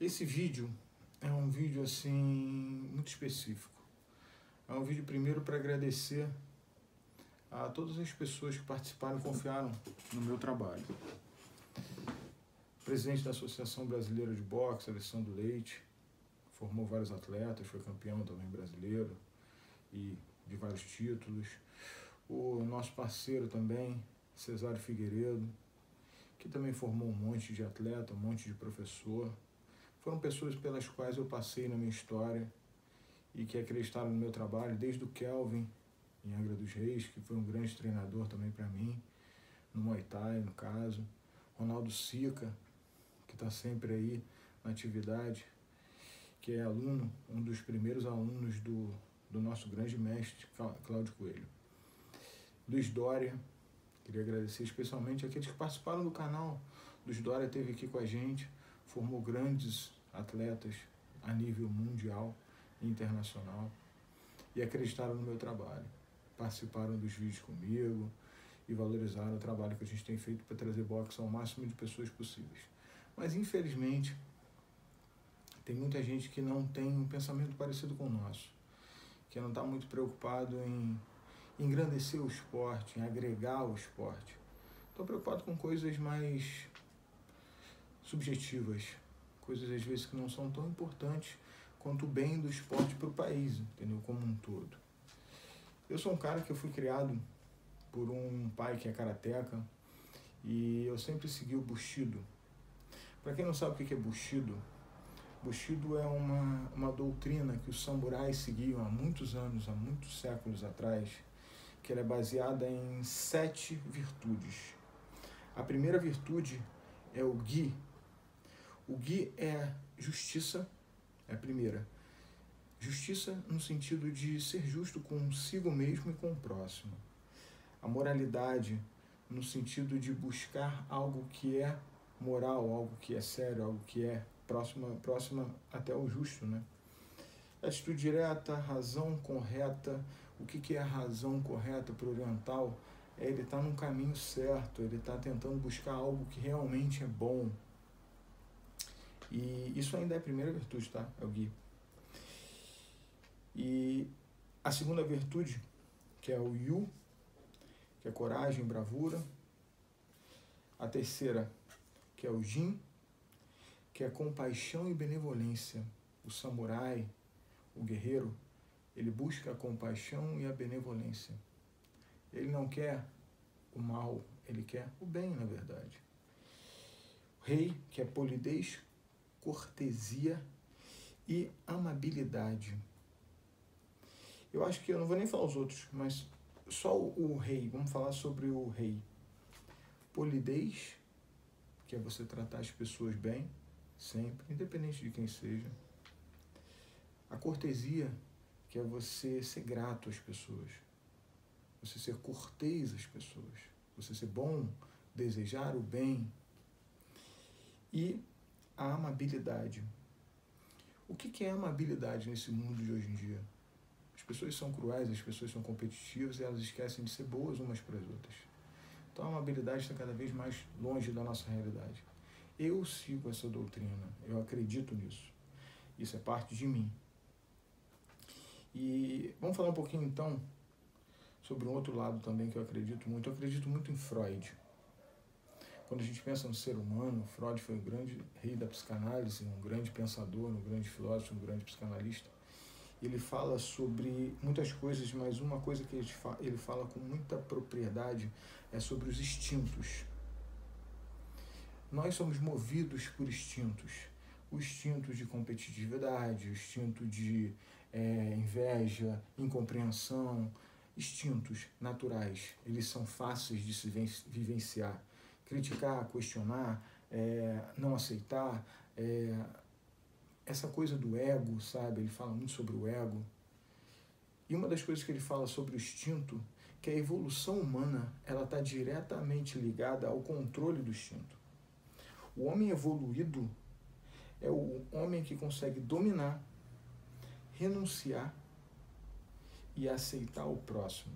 Esse vídeo é um vídeo assim muito específico. É um vídeo primeiro para agradecer a todas as pessoas que participaram e confiaram no meu trabalho. Presidente da Associação Brasileira de Boxe, Alessandro Leite, formou vários atletas, foi campeão também brasileiro e de vários títulos. O nosso parceiro também, Cesário Figueiredo, que também formou um monte de atleta, um monte de professor. Foram pessoas pelas quais eu passei na minha história e que acreditaram no meu trabalho, desde o Kelvin, em Angra dos Reis, que foi um grande treinador também para mim, no Muay Thai, no caso. Ronaldo Sica, que está sempre aí na atividade, que é aluno, um dos primeiros alunos do, do nosso grande mestre, Cláudio Coelho. Luiz Dória, queria agradecer especialmente aqueles que participaram do canal. Luiz Dória esteve aqui com a gente, formou grandes atletas a nível mundial e internacional e acreditaram no meu trabalho. Participaram dos vídeos comigo e valorizaram o trabalho que a gente tem feito para trazer boxe ao máximo de pessoas possíveis. Mas infelizmente tem muita gente que não tem um pensamento parecido com o nosso, que não está muito preocupado em engrandecer o esporte, em agregar o esporte. Estou preocupado com coisas mais subjetivas, coisas às vezes que não são tão importantes quanto o bem do esporte para o país, entendeu? Como um todo. Eu sou um cara que eu fui criado por um pai que é karateca e eu sempre segui o Bushido. Para quem não sabe o que é Bushido, Bushido é uma, uma doutrina que os samurais seguiam há muitos anos, há muitos séculos atrás, que ela é baseada em sete virtudes. A primeira virtude é o Gi. O Gi é justiça, é a primeira. Justiça no sentido de ser justo consigo mesmo e com o próximo. A moralidade no sentido de buscar algo que é moral, algo que é sério, algo que é próxima, próxima até o justo, né? Atitude direta, razão correta. O que, que é a razão correta para o oriental? É ele estar tá num caminho certo, ele está tentando buscar algo que realmente é bom. E isso ainda é a primeira virtude, tá? É o guia. E a segunda virtude, que é o yu, que é coragem, bravura. A terceira, que é o jin, que é compaixão e benevolência. O samurai, o guerreiro, ele busca a compaixão e a benevolência. Ele não quer o mal, ele quer o bem, na verdade. O rei, que é polidez, cortesia e amabilidade. Eu acho que eu não vou nem falar os outros, mas só o, o rei, vamos falar sobre o rei. Polidez, que é você tratar as pessoas bem, sempre, independente de quem seja. A cortesia, que é você ser grato às pessoas, você ser cortês às pessoas, você ser bom, desejar o bem. E a amabilidade. O que é amabilidade nesse mundo de hoje em dia? As pessoas são cruéis, as pessoas são competitivas e elas esquecem de ser boas umas para as outras. Então a amabilidade está cada vez mais longe da nossa realidade. Eu sigo essa doutrina, eu acredito nisso. Isso é parte de mim. E vamos falar um pouquinho então sobre um outro lado também que eu acredito muito. Eu acredito muito em Freud. Quando a gente pensa no ser humano, Freud foi um grande rei da psicanálise, um grande pensador, um grande filósofo, um grande psicanalista. Ele fala sobre muitas coisas, mas uma coisa que ele fala com muita propriedade é sobre os instintos. Nós somos movidos por instintos. O instinto de competitividade, o instinto de é, inveja, incompreensão, instintos naturais. Eles são fáceis de se vivenciar. Criticar, questionar, é, não aceitar, é, essa coisa do ego, sabe? Ele fala muito sobre o ego. E uma das coisas que ele fala sobre o instinto, que a evolução humana, ela está diretamente ligada ao controle do instinto. O homem evoluído é o homem que consegue dominar, renunciar e aceitar o próximo.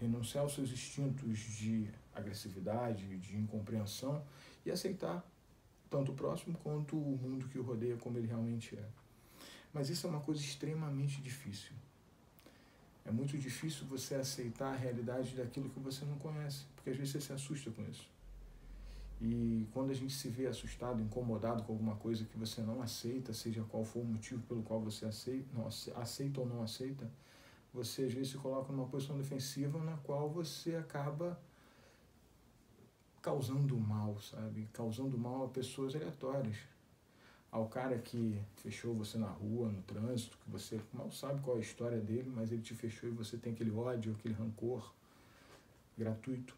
Renunciar aos seus instintos de agressividade, de incompreensão e aceitar tanto o próximo quanto o mundo que o rodeia como ele realmente é. Mas isso é uma coisa extremamente difícil. É muito difícil você aceitar a realidade daquilo que você não conhece, porque às vezes você se assusta com isso. E quando a gente se vê assustado, incomodado com alguma coisa que você não aceita, seja qual for o motivo pelo qual você aceita, não, aceita ou não aceita, você às vezes se coloca numa posição defensiva na qual você acaba causando mal, sabe? Causando mal a pessoas aleatórias. Ao cara que fechou você na rua, no trânsito, que você mal sabe qual é a história dele, mas ele te fechou e você tem aquele ódio, aquele rancor gratuito.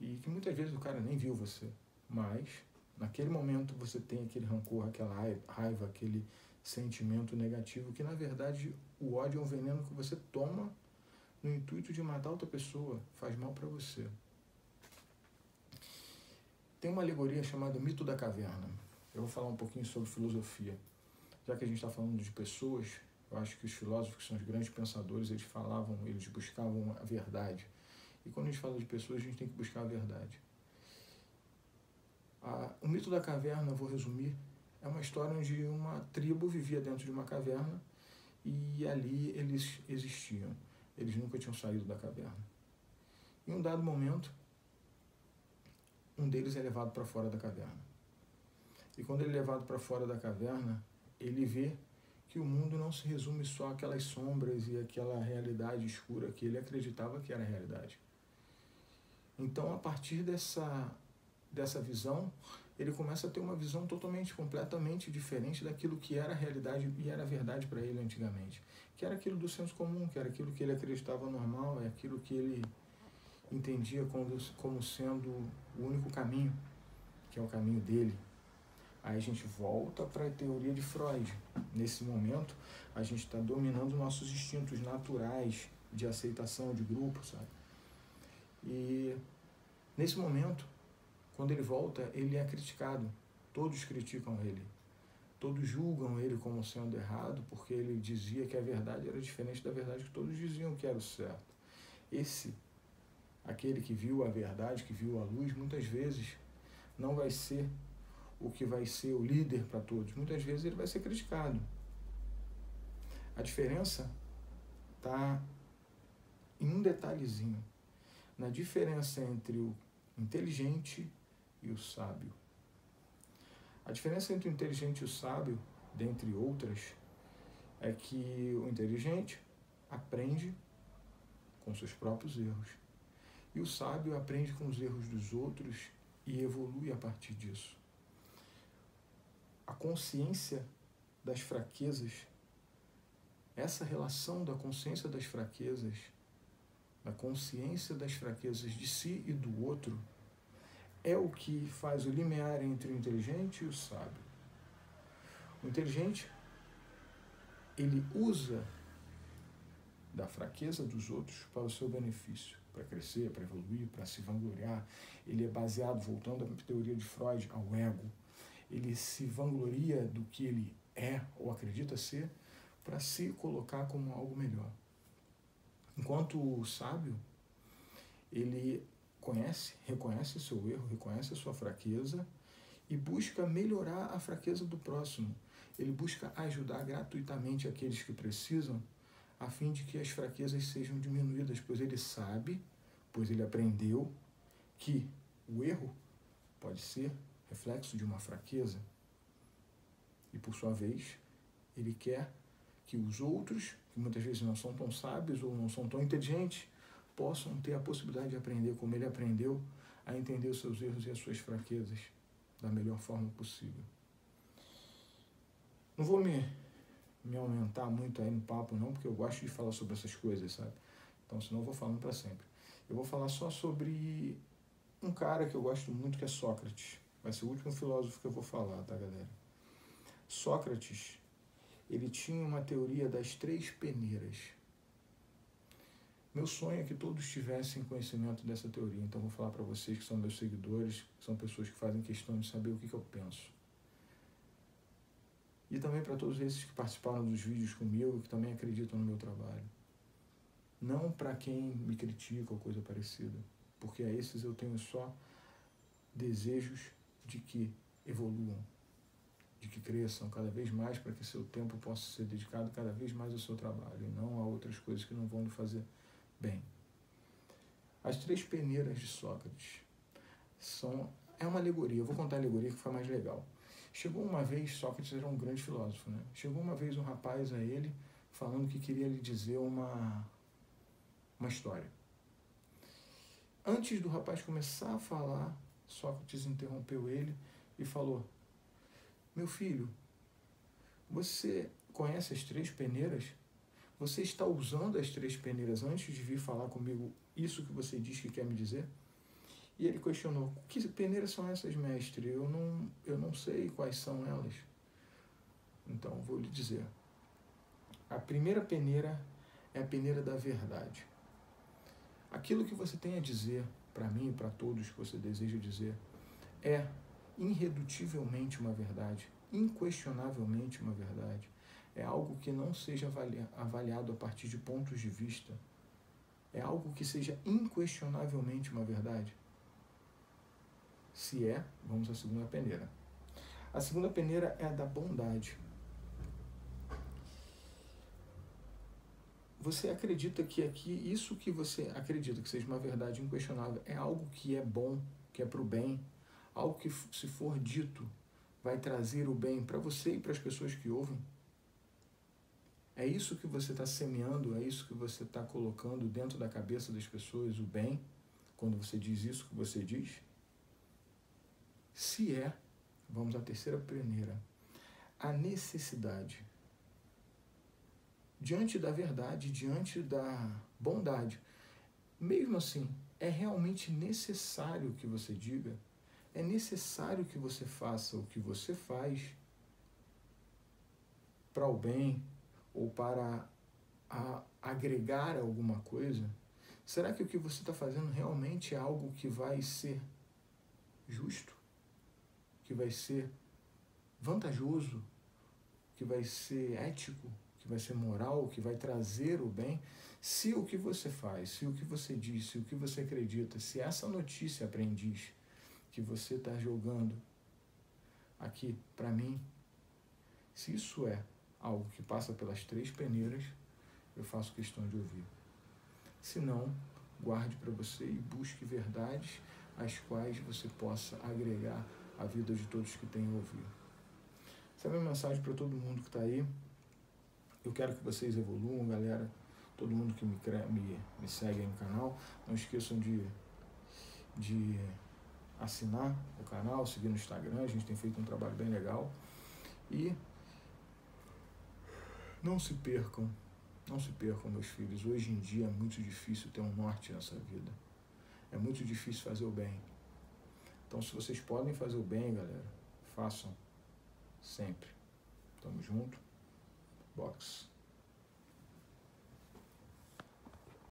E que muitas vezes o cara nem viu você, mas naquele momento você tem aquele rancor, aquela raiva, aquele sentimento negativo, que na verdade o ódio é um veneno que você toma no intuito de matar outra pessoa, faz mal para você. Tem uma alegoria chamada Mito da Caverna. Eu vou falar um pouquinho sobre filosofia. Já que a gente está falando de pessoas, eu acho que os filósofos, que são os grandes pensadores, eles falavam, eles buscavam a verdade. E quando a gente fala de pessoas, a gente tem que buscar a verdade. o mito da caverna, vou resumir, é uma história onde uma tribo vivia dentro de uma caverna e ali eles existiam. Eles nunca tinham saído da caverna. Em um dado momento, um deles é levado para fora da caverna. E quando ele é levado para fora da caverna, ele vê que o mundo não se resume só àquelas sombras e aquela realidade escura que ele acreditava que era realidade. Então, a partir dessa, dessa visão, ele começa a ter uma visão totalmente, completamente diferente daquilo que era a realidade e era a verdade para ele antigamente. Que era aquilo do senso comum, que era aquilo que ele acreditava normal, é aquilo que ele entendia como, sendo o único caminho, que é o caminho dele. Aí a gente volta para a teoria de Freud. Nesse momento, a gente está dominando nossos instintos naturais de aceitação de grupo, sabe? E nesse momento, quando ele volta, ele é criticado. Todos criticam ele. Todos julgam ele como sendo errado, porque ele dizia que a verdade era diferente da verdade que todos diziam que era o certo. Esse aquele que viu a verdade, que viu a luz, muitas vezes não vai ser o que vai ser o líder para todos. Muitas vezes ele vai ser criticado. A diferença está em um detalhezinho, na diferença entre o inteligente e o sábio. A diferença entre o inteligente e o sábio, dentre outras, é que o inteligente aprende com seus próprios erros e o sábio aprende com os erros dos outros e evolui a partir disso. A consciência das fraquezas, essa relação da consciência das fraquezas, da consciência das fraquezas de si e do outro, é o que faz o limiar entre o inteligente e o sábio. O inteligente, ele usa da fraqueza dos outros para o seu benefício para crescer, para evoluir, para se vangloriar. Ele é baseado, voltando à teoria de Freud, ao ego. Ele se vangloria do que ele é ou acredita ser para se colocar como algo melhor. Enquanto o sábio, ele conhece, reconhece seu erro, reconhece a sua fraqueza e busca melhorar a fraqueza do próximo. Ele busca ajudar gratuitamente aqueles que precisam a fim de que as fraquezas sejam diminuídas, pois ele sabe, pois ele aprendeu que o erro pode ser reflexo de uma fraqueza. E por sua vez, ele quer que os outros, que muitas vezes não são tão sábios ou não são tão inteligentes, possam ter a possibilidade de aprender como ele aprendeu a entender os seus erros e as suas fraquezas da melhor forma possível. Não vou me me aumentar muito aí no papo, não, porque eu gosto de falar sobre essas coisas, sabe? Então, senão eu vou falando para sempre. Eu vou falar só sobre um cara que eu gosto muito, que é Sócrates. Vai ser o último filósofo que eu vou falar, tá, galera? Sócrates, ele tinha uma teoria das três peneiras. Meu sonho é que todos tivessem conhecimento dessa teoria, então vou falar para vocês que são meus seguidores, que são pessoas que fazem questão de saber o que, que eu penso. E também para todos esses que participaram dos vídeos comigo, que também acreditam no meu trabalho. Não para quem me critica ou coisa parecida, porque a esses eu tenho só desejos de que evoluam, de que cresçam cada vez mais para que seu tempo possa ser dedicado cada vez mais ao seu trabalho e não a outras coisas que não vão lhe fazer bem. As três peneiras de Sócrates são é uma alegoria. Eu vou contar a alegoria que foi mais legal. Chegou uma vez, Sócrates era um grande filósofo, né? Chegou uma vez um rapaz a ele falando que queria lhe dizer uma uma história. Antes do rapaz começar a falar, Sócrates interrompeu ele e falou: Meu filho, você conhece as três peneiras? Você está usando as três peneiras antes de vir falar comigo isso que você diz que quer me dizer? E ele questionou: Que peneiras são essas, mestre? Eu não, eu não sei quais são elas. Então, vou lhe dizer. A primeira peneira é a peneira da verdade. Aquilo que você tem a dizer para mim e para todos que você deseja dizer é irredutivelmente uma verdade, inquestionavelmente uma verdade. É algo que não seja avaliado a partir de pontos de vista. É algo que seja inquestionavelmente uma verdade. Se é, vamos à segunda peneira. A segunda peneira é a da bondade. Você acredita que aqui, isso que você acredita que seja uma verdade inquestionável, é algo que é bom, que é para o bem, algo que, se for dito, vai trazer o bem para você e para as pessoas que ouvem? É isso que você está semeando, é isso que você está colocando dentro da cabeça das pessoas, o bem, quando você diz isso que você diz? Se é, vamos à terceira peneira, a necessidade. Diante da verdade, diante da bondade, mesmo assim, é realmente necessário que você diga é necessário que você faça o que você faz para o bem ou para a, agregar alguma coisa? Será que o que você está fazendo realmente é algo que vai ser justo? Que vai ser vantajoso? Que vai ser ético? Vai ser moral? Que vai trazer o bem? Se o que você faz, se o que você diz, se o que você acredita, se essa notícia aprendiz que você está jogando aqui para mim, se isso é algo que passa pelas três peneiras, eu faço questão de ouvir. Se não, guarde para você e busque verdades as quais você possa agregar à vida de todos que têm ouvido. Essa é a minha mensagem para todo mundo que está aí. Eu quero que vocês evoluam, galera. Todo mundo que me, me, me segue aí no canal. Não esqueçam de, de assinar o canal, seguir no Instagram, a gente tem feito um trabalho bem legal. E não se percam, não se percam, meus filhos. Hoje em dia é muito difícil ter um norte nessa vida. É muito difícil fazer o bem. Então, se vocês podem fazer o bem, galera, façam sempre. Tamo junto. Box.